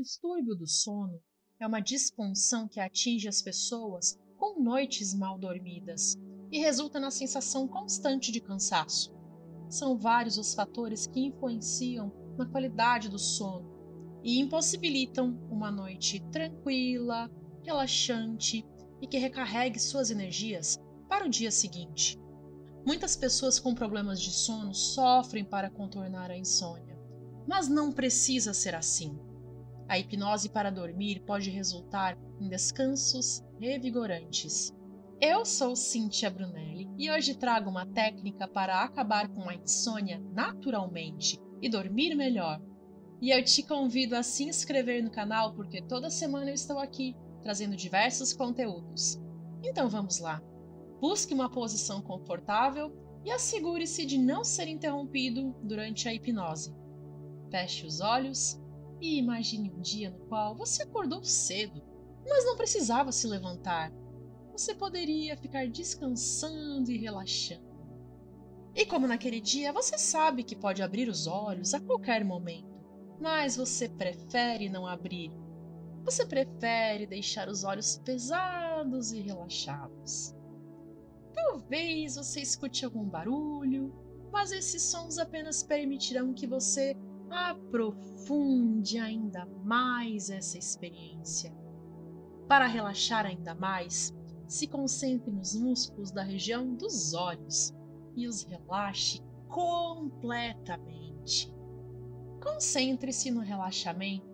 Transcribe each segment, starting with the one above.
distúrbio do sono é uma disfunção que atinge as pessoas com noites mal dormidas e resulta na sensação constante de cansaço. São vários os fatores que influenciam na qualidade do sono e impossibilitam uma noite tranquila, relaxante e que recarregue suas energias para o dia seguinte. Muitas pessoas com problemas de sono sofrem para contornar a insônia, mas não precisa ser assim. A hipnose para dormir pode resultar em descansos revigorantes. Eu sou Cíntia Brunelli e hoje trago uma técnica para acabar com a insônia naturalmente e dormir melhor. E eu te convido a se inscrever no canal porque toda semana eu estou aqui trazendo diversos conteúdos. Então vamos lá! Busque uma posição confortável e assegure-se de não ser interrompido durante a hipnose. Feche os olhos e imagine um dia no qual você acordou cedo, mas não precisava se levantar. Você poderia ficar descansando e relaxando. E como naquele dia você sabe que pode abrir os olhos a qualquer momento, mas você prefere não abrir. Você prefere deixar os olhos pesados e relaxados. Talvez você escute algum barulho, mas esses sons apenas permitirão que você aprofunde ainda mais essa experiência. Para relaxar ainda mais, se concentre nos músculos da região dos olhos e os relaxe completamente. Concentre-se no relaxamento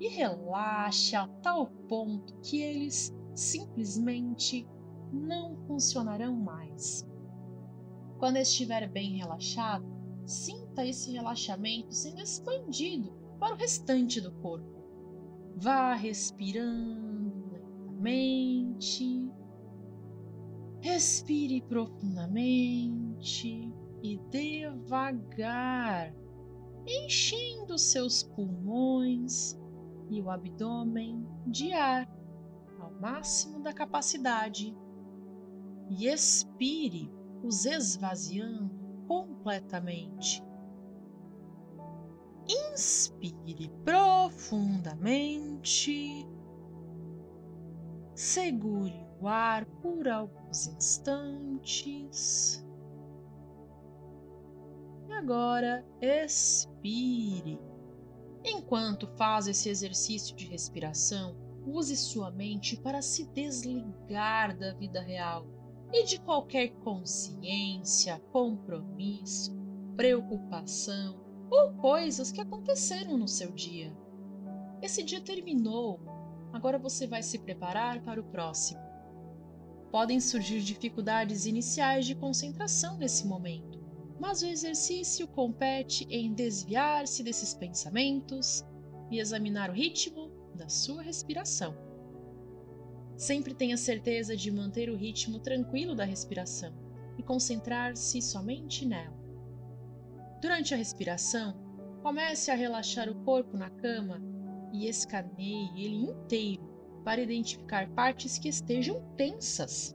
e relaxe a tal ponto que eles simplesmente não funcionarão mais. Quando estiver bem relaxado, sinta esse relaxamento sendo expandido para o restante do corpo. Vá respirando lentamente. Respire profundamente e devagar, enchendo seus pulmões e o abdômen de ar ao máximo da capacidade e expire, os esvaziando completamente. Inspire profundamente. Segure o ar por alguns instantes. E agora expire. Enquanto faz esse exercício de respiração, use sua mente para se desligar da vida real e de qualquer consciência, compromisso, preocupação ou coisas que aconteceram no seu dia. Esse dia terminou, agora você vai se preparar para o próximo. Podem surgir dificuldades iniciais de concentração nesse momento, mas o exercício compete em desviar-se desses pensamentos e examinar o ritmo da sua respiração. Sempre tenha certeza de manter o ritmo tranquilo da respiração e concentrar-se somente nela. Durante a respiração, comece a relaxar o corpo na cama e escaneie ele inteiro para identificar partes que estejam tensas.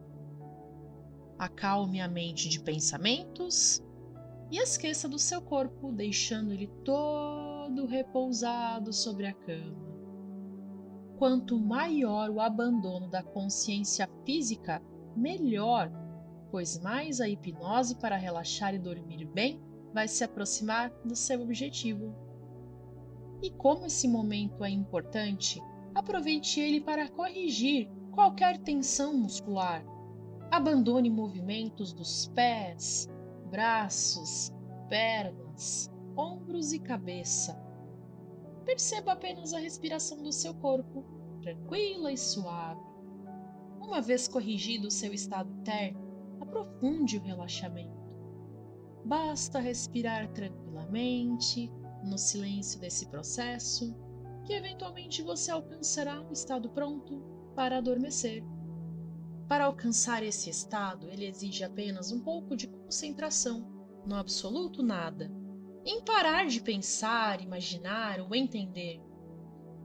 Acalme a mente de pensamentos e esqueça do seu corpo, deixando ele todo repousado sobre a cama quanto maior o abandono da consciência física, melhor, pois mais a hipnose para relaxar e dormir bem vai se aproximar do seu objetivo. E como esse momento é importante, aproveite ele para corrigir qualquer tensão muscular. Abandone movimentos dos pés, braços, pernas, ombros e cabeça perceba apenas a respiração do seu corpo, tranquila e suave. Uma vez corrigido o seu estado interno, aprofunde o relaxamento. Basta respirar tranquilamente, no silêncio desse processo, que eventualmente você alcançará um estado pronto para adormecer. Para alcançar esse estado, ele exige apenas um pouco de concentração, no absoluto nada em parar de pensar, imaginar ou entender.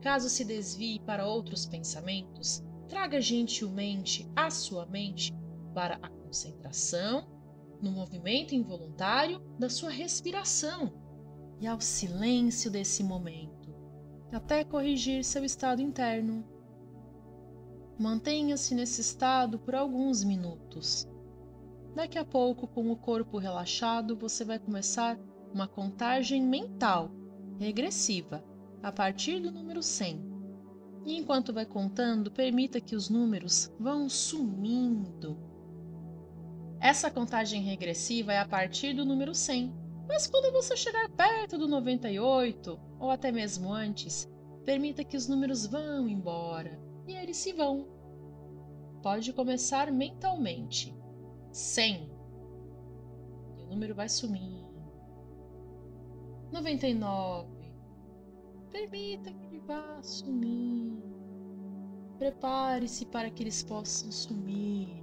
Caso se desvie para outros pensamentos, traga gentilmente a sua mente para a concentração no movimento involuntário da sua respiração e ao silêncio desse momento. até corrigir seu estado interno. Mantenha-se nesse estado por alguns minutos. Daqui a pouco, com o corpo relaxado, você vai começar uma contagem mental regressiva a partir do número 100. E enquanto vai contando, permita que os números vão sumindo. Essa contagem regressiva é a partir do número 100. Mas quando você chegar perto do 98, ou até mesmo antes, permita que os números vão embora e eles se vão. Pode começar mentalmente. 100. E o número vai sumir. 99. Permita que ele vá sumir. Prepare-se para que eles possam sumir.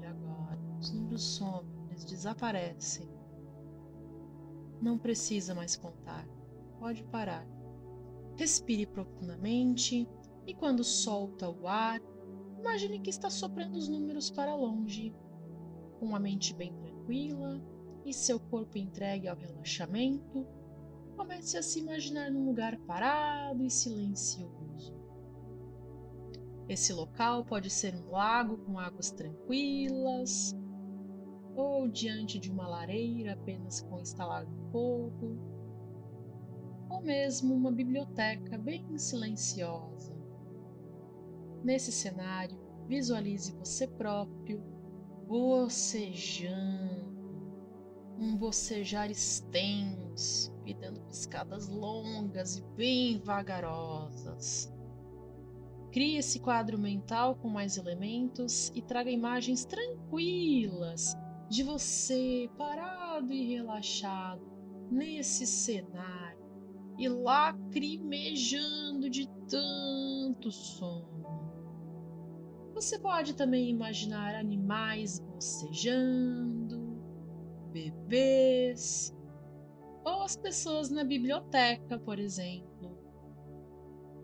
Os números somem, eles desaparecem. Não precisa mais contar. Pode parar. Respire profundamente e quando solta o ar, imagine que está soprando os números para longe, com a mente bem tranquila e seu corpo entregue ao relaxamento comece a se imaginar num lugar parado e silencioso. Esse local pode ser um lago com águas tranquilas, ou diante de uma lareira apenas com instalar do fogo, ou mesmo uma biblioteca bem silenciosa. Nesse cenário, visualize você próprio bocejando, um bocejar extenso e dando piscadas longas e bem vagarosas. Crie esse quadro mental com mais elementos e traga imagens tranquilas de você parado e relaxado nesse cenário e lacrimejando de tanto sono. Você pode também imaginar animais bocejando, bebês ou as pessoas na biblioteca, por exemplo.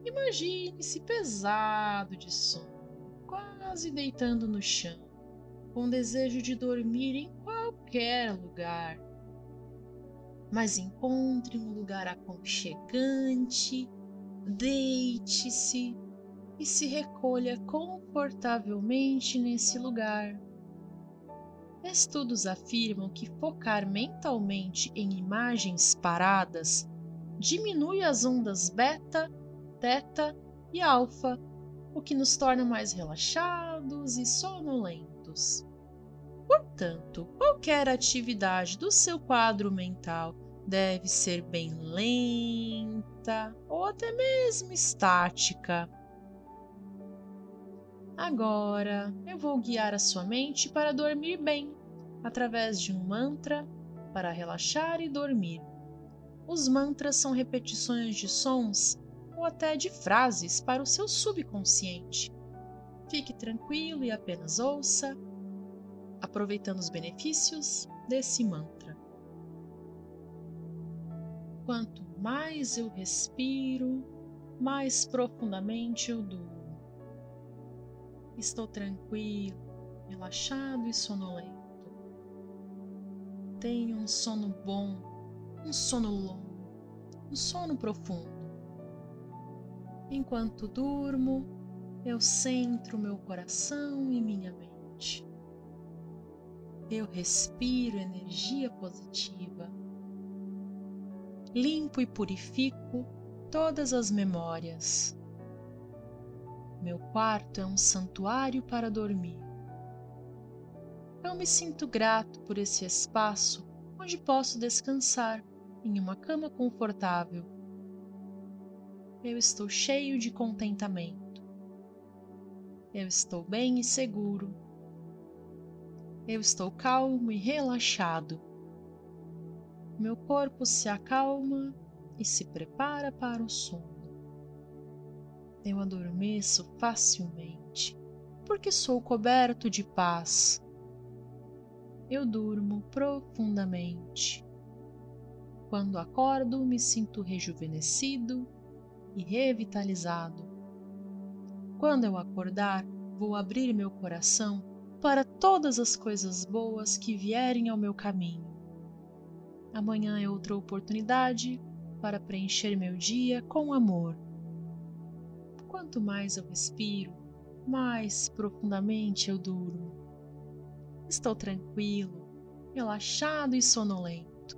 Imagine-se pesado de sono, quase deitando no chão, com desejo de dormir em qualquer lugar. Mas encontre um lugar aconchegante, deite-se e se recolha confortavelmente nesse lugar. Estudos afirmam que focar mentalmente em imagens paradas diminui as ondas beta, teta e alfa, o que nos torna mais relaxados e sonolentos. Portanto, qualquer atividade do seu quadro mental deve ser bem lenta ou até mesmo estática Agora eu vou guiar a sua mente para dormir bem, através de um mantra para relaxar e dormir. Os mantras são repetições de sons ou até de frases para o seu subconsciente. Fique tranquilo e apenas ouça, aproveitando os benefícios desse mantra. Quanto mais eu respiro, mais profundamente eu durmo. Estou tranquilo, relaxado e sonolento. Tenho um sono bom, um sono longo, um sono profundo. Enquanto durmo, eu centro meu coração e minha mente. Eu respiro energia positiva. Limpo e purifico todas as memórias meu quarto é um santuário para dormir. Eu me sinto grato por esse espaço onde posso descansar em uma cama confortável. Eu estou cheio de contentamento. Eu estou bem e seguro. Eu estou calmo e relaxado. Meu corpo se acalma e se prepara para o sono eu adormeço facilmente, porque sou coberto de paz. Eu durmo profundamente. Quando acordo, me sinto rejuvenescido e revitalizado. Quando eu acordar, vou abrir meu coração para todas as coisas boas que vierem ao meu caminho. Amanhã é outra oportunidade para preencher meu dia com amor Quanto mais eu respiro, mais profundamente eu durmo. Estou tranquilo, relaxado e sonolento.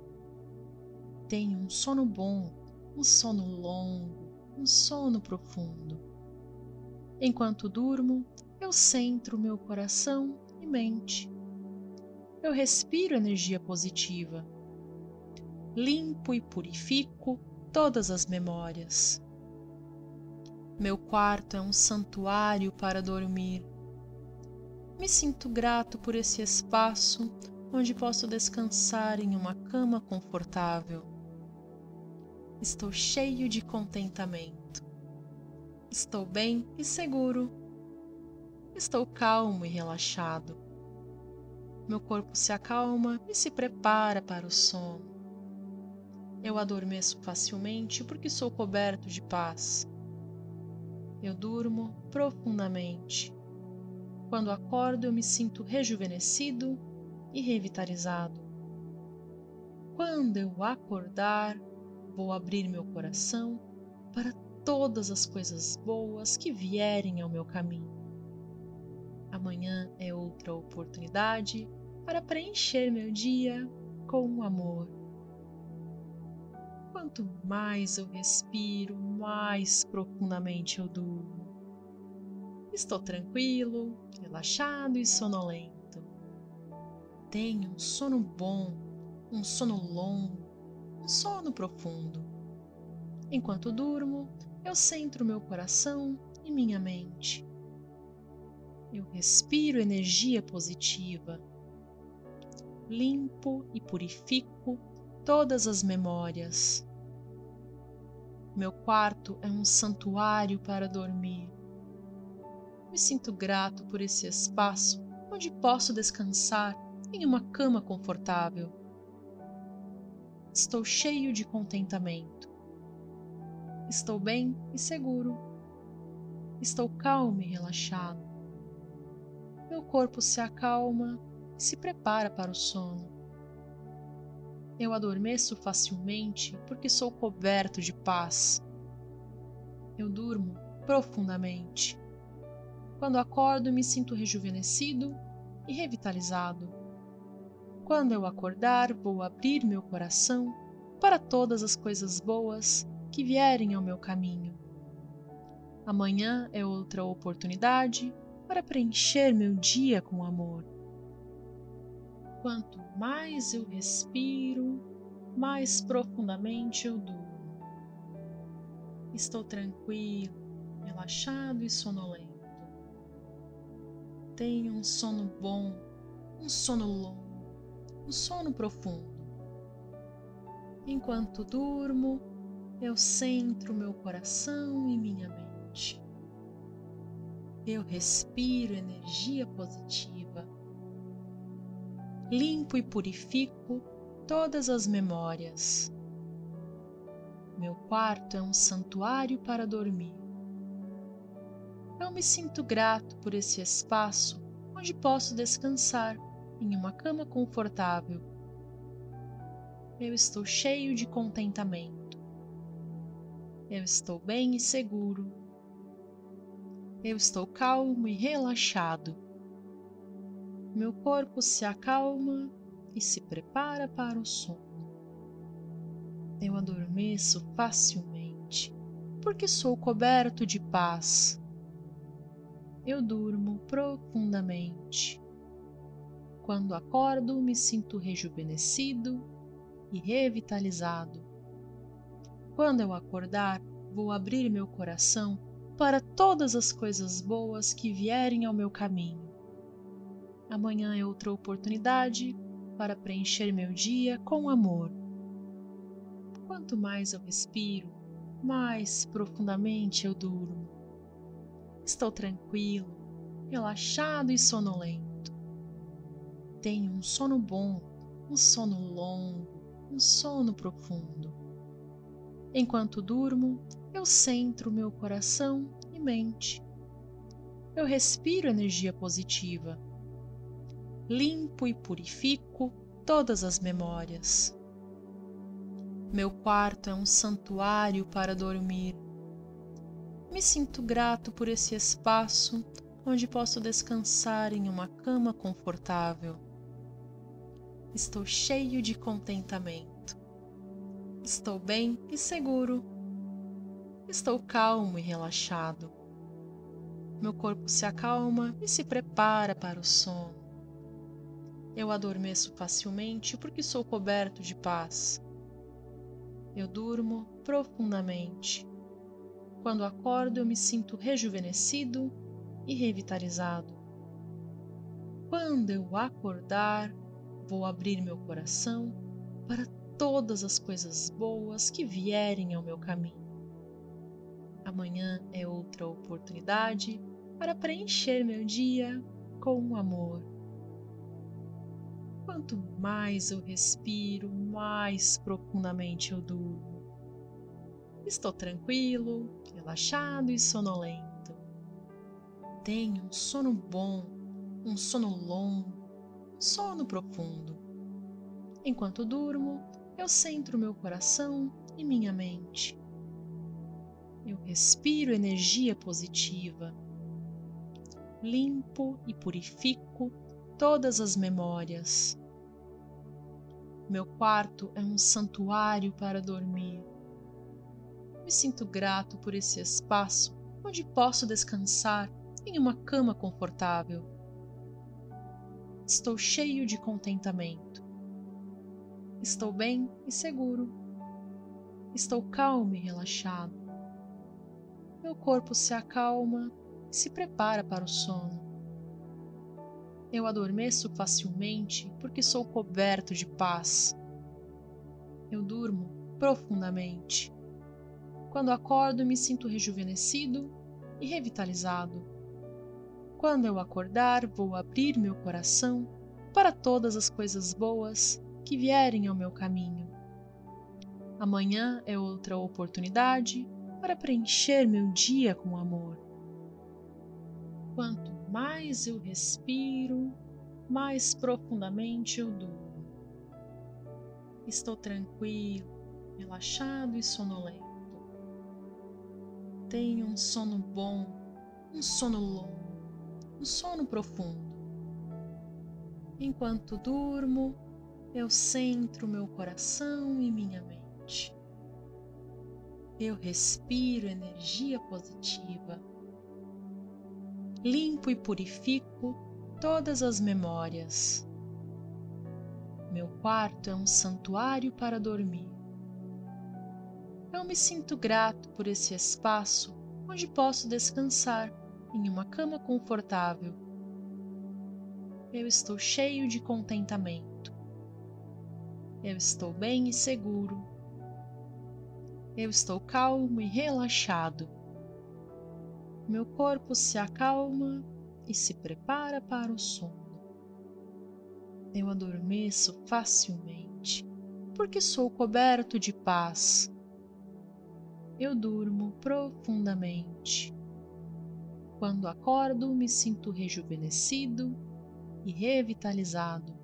Tenho um sono bom, um sono longo, um sono profundo. Enquanto durmo, eu centro meu coração e mente. Eu respiro energia positiva. Limpo e purifico todas as memórias. Meu quarto é um santuário para dormir. Me sinto grato por esse espaço onde posso descansar em uma cama confortável. Estou cheio de contentamento. Estou bem e seguro. Estou calmo e relaxado. Meu corpo se acalma e se prepara para o sono. Eu adormeço facilmente porque sou coberto de paz. Eu durmo profundamente. Quando acordo, eu me sinto rejuvenescido e revitalizado. Quando eu acordar, vou abrir meu coração para todas as coisas boas que vierem ao meu caminho. Amanhã é outra oportunidade para preencher meu dia com amor. Quanto mais eu respiro, mais profundamente eu durmo. Estou tranquilo, relaxado e sonolento. Tenho um sono bom, um sono longo, um sono profundo. Enquanto durmo, eu centro meu coração e minha mente. Eu respiro energia positiva. Limpo e purifico todas as memórias. Meu quarto é um santuário para dormir. Me sinto grato por esse espaço onde posso descansar em uma cama confortável. Estou cheio de contentamento. Estou bem e seguro. Estou calmo e relaxado. Meu corpo se acalma e se prepara para o sono. Eu adormeço facilmente porque sou coberto de paz. Eu durmo profundamente. Quando acordo, me sinto rejuvenescido e revitalizado. Quando eu acordar, vou abrir meu coração para todas as coisas boas que vierem ao meu caminho. Amanhã é outra oportunidade para preencher meu dia com amor. Quanto mais eu respiro, mais profundamente eu durmo. Estou tranquilo, relaxado e sonolento. Tenho um sono bom, um sono longo, um sono profundo. Enquanto durmo, eu centro meu coração e minha mente. Eu respiro energia positiva. Limpo e purifico todas as memórias. Meu quarto é um santuário para dormir. Eu me sinto grato por esse espaço onde posso descansar em uma cama confortável. Eu estou cheio de contentamento. Eu estou bem e seguro. Eu estou calmo e relaxado. Meu corpo se acalma e se prepara para o sono. Eu adormeço facilmente porque sou coberto de paz. Eu durmo profundamente. Quando acordo, me sinto rejuvenescido e revitalizado. Quando eu acordar, vou abrir meu coração para todas as coisas boas que vierem ao meu caminho. Amanhã é outra oportunidade para preencher meu dia com amor. Quanto mais eu respiro, mais profundamente eu durmo. Estou tranquilo, relaxado e sonolento. Tenho um sono bom, um sono longo, um sono profundo. Enquanto durmo, eu centro meu coração e mente. Eu respiro energia positiva. Limpo e purifico todas as memórias. Meu quarto é um santuário para dormir. Me sinto grato por esse espaço onde posso descansar em uma cama confortável. Estou cheio de contentamento. Estou bem e seguro. Estou calmo e relaxado. Meu corpo se acalma e se prepara para o sono. Eu adormeço facilmente porque sou coberto de paz. Eu durmo profundamente. Quando acordo, eu me sinto rejuvenescido e revitalizado. Quando eu acordar, vou abrir meu coração para todas as coisas boas que vierem ao meu caminho. Amanhã é outra oportunidade para preencher meu dia com amor. Quanto mais eu respiro, mais profundamente eu durmo. Estou tranquilo, relaxado e sonolento. Tenho um sono bom, um sono longo, sono profundo. Enquanto durmo, eu centro meu coração e minha mente. Eu respiro energia positiva. Limpo e purifico todas as memórias. Meu quarto é um santuário para dormir. Me sinto grato por esse espaço onde posso descansar em uma cama confortável. Estou cheio de contentamento. Estou bem e seguro. Estou calmo e relaxado meu corpo se acalma e se prepara para o sono. Eu adormeço facilmente porque sou coberto de paz. Eu durmo profundamente. Quando acordo, me sinto rejuvenescido e revitalizado. Quando eu acordar, vou abrir meu coração para todas as coisas boas que vierem ao meu caminho. Amanhã é outra oportunidade para preencher meu dia com amor. Quanto mais eu respiro, mais profundamente eu durmo. Estou tranquilo, relaxado e sonolento. Tenho um sono bom, um sono longo, um sono profundo. Enquanto durmo, eu centro meu coração e minha mente. Eu respiro energia positiva. Limpo e purifico todas as memórias. Meu quarto é um santuário para dormir. Eu me sinto grato por esse espaço onde posso descansar em uma cama confortável. Eu estou cheio de contentamento. Eu estou bem e seguro eu estou calmo e relaxado. Meu corpo se acalma e se prepara para o sono. Eu adormeço facilmente porque sou coberto de paz. Eu durmo profundamente. Quando acordo, me sinto rejuvenescido e revitalizado.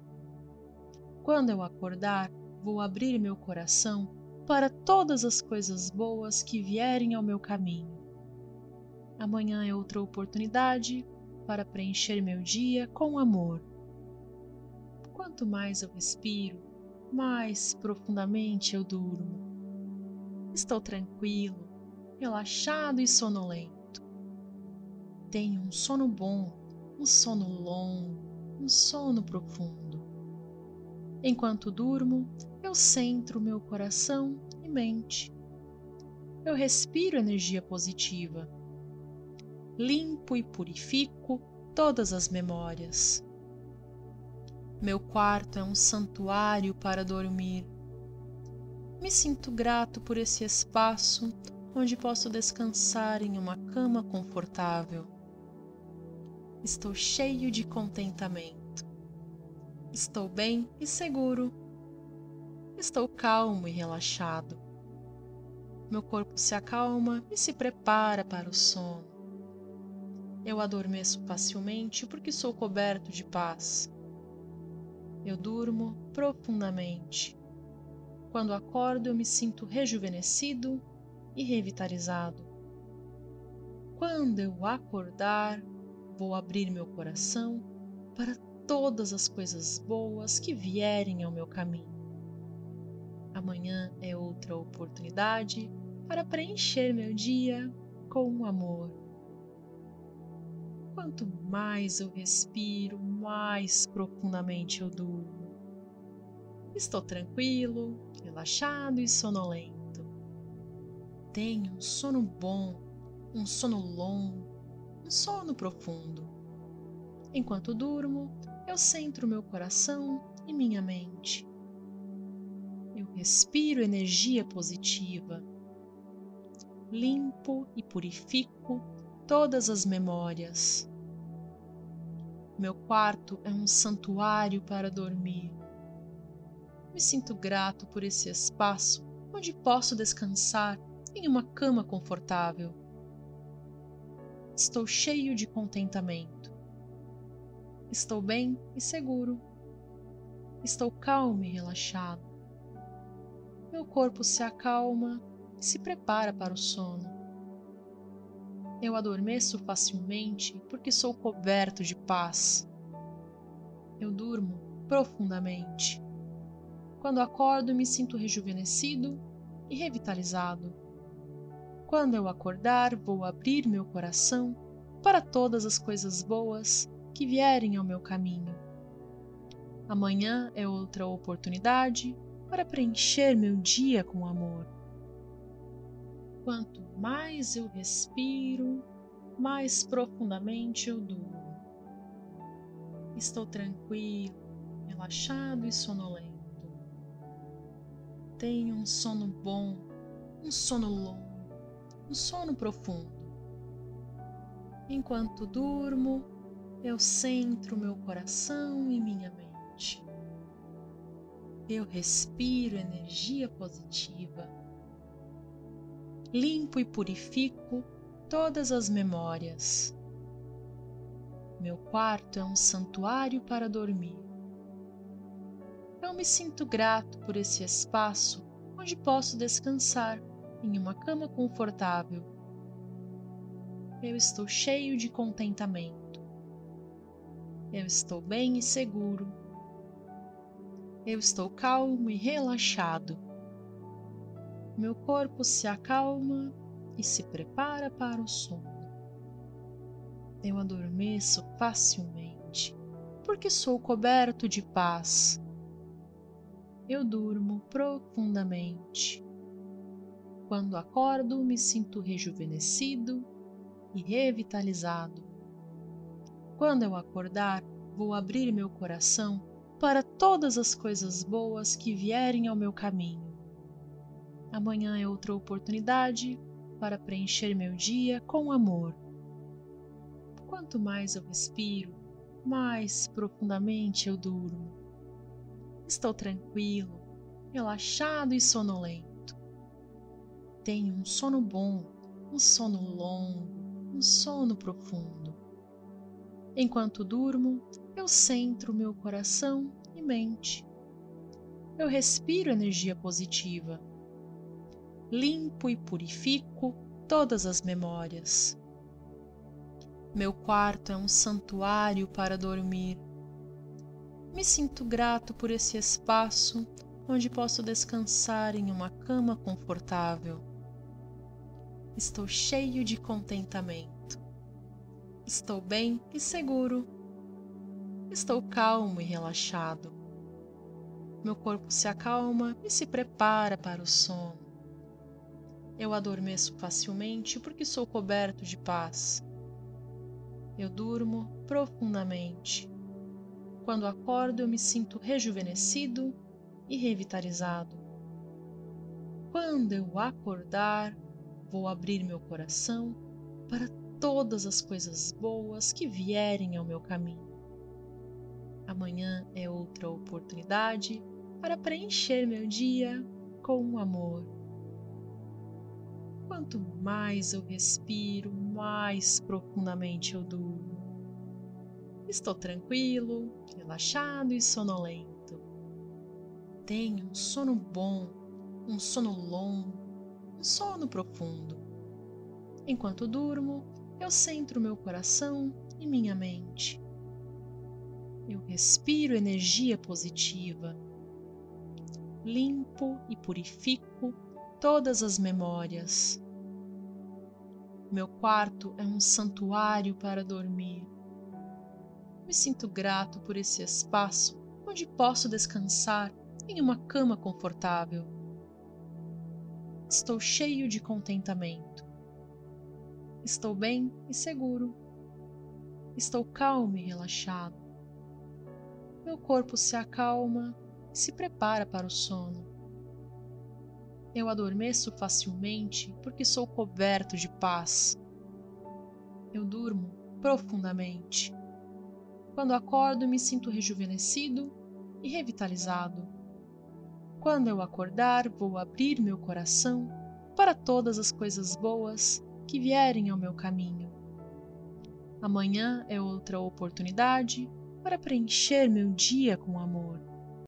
Quando eu acordar, vou abrir meu coração para todas as coisas boas que vierem ao meu caminho. Amanhã é outra oportunidade para preencher meu dia com amor. Quanto mais eu respiro, mais profundamente eu durmo. Estou tranquilo, relaxado e sonolento. Tenho um sono bom, um sono longo, um sono profundo. Enquanto durmo, eu centro meu coração e mente. Eu respiro energia positiva. Limpo e purifico todas as memórias. Meu quarto é um santuário para dormir. Me sinto grato por esse espaço onde posso descansar em uma cama confortável. Estou cheio de contentamento. Estou bem e seguro estou calmo e relaxado. Meu corpo se acalma e se prepara para o sono. Eu adormeço facilmente porque sou coberto de paz. Eu durmo profundamente. Quando acordo, eu me sinto rejuvenescido e revitalizado. Quando eu acordar, vou abrir meu coração para todas as coisas boas que vierem ao meu caminho. Amanhã é outra oportunidade para preencher meu dia com amor. Quanto mais eu respiro, mais profundamente eu durmo. Estou tranquilo, relaxado e sonolento. Tenho um sono bom, um sono longo, um sono profundo. Enquanto durmo, eu centro meu coração e minha mente. Eu respiro energia positiva limpo e purifico todas as memórias. Meu quarto é um santuário para dormir. Me sinto grato por esse espaço onde posso descansar em uma cama confortável. Estou cheio de contentamento. Estou bem e seguro. Estou calmo e relaxado. Meu corpo se acalma e se prepara para o sono. Eu adormeço facilmente porque sou coberto de paz. Eu durmo profundamente. Quando acordo, me sinto rejuvenescido e revitalizado. Quando eu acordar, vou abrir meu coração para todas as coisas boas que vierem ao meu caminho. Amanhã é outra oportunidade para preencher meu dia com amor. Quanto mais eu respiro, mais profundamente eu durmo. Estou tranquilo, relaxado e sonolento. Tenho um sono bom, um sono longo, um sono profundo. Enquanto durmo, eu centro meu coração e minha mente. Eu respiro energia positiva limpo e purifico todas as memórias. Meu quarto é um santuário para dormir. Eu me sinto grato por esse espaço onde posso descansar em uma cama confortável. Eu estou cheio de contentamento. Eu estou bem e seguro. Eu estou calmo e relaxado meu corpo se acalma e se prepara para o sono. Eu adormeço facilmente, porque sou coberto de paz. Eu durmo profundamente. Quando acordo, me sinto rejuvenescido e revitalizado. Quando eu acordar, vou abrir meu coração para todas as coisas boas que vierem ao meu caminho Amanhã é outra oportunidade para preencher meu dia com amor. Quanto mais eu respiro, mais profundamente eu durmo. Estou tranquilo, relaxado e sonolento. Tenho um sono bom, um sono longo, um sono profundo. Enquanto durmo, eu centro meu coração e mente. Eu respiro energia positiva limpo e purifico todas as memórias. Meu quarto é um santuário para dormir. Me sinto grato por esse espaço onde posso descansar em uma cama confortável. Estou cheio de contentamento. Estou bem e seguro. Estou calmo e relaxado. Meu corpo se acalma e se prepara para o sono. Eu adormeço facilmente porque sou coberto de paz. Eu durmo profundamente. Quando acordo, eu me sinto rejuvenescido e revitalizado. Quando eu acordar, vou abrir meu coração para todas as coisas boas que vierem ao meu caminho. Amanhã é outra oportunidade para preencher meu dia com amor. Quanto mais eu respiro, mais profundamente eu durmo. Estou tranquilo, relaxado e sonolento. Tenho um sono bom, um sono longo, um sono profundo. Enquanto durmo, eu centro meu coração e minha mente. Eu respiro energia positiva. Limpo e purifico todas as memórias. Meu quarto é um santuário para dormir. Me sinto grato por esse espaço onde posso descansar em uma cama confortável. Estou cheio de contentamento. Estou bem e seguro. Estou calmo e relaxado. Meu corpo se acalma e se prepara para o sono. Eu adormeço facilmente porque sou coberto de paz. Eu durmo profundamente. Quando acordo, me sinto rejuvenescido e revitalizado. Quando eu acordar, vou abrir meu coração para todas as coisas boas que vierem ao meu caminho. Amanhã é outra oportunidade para preencher meu dia com amor.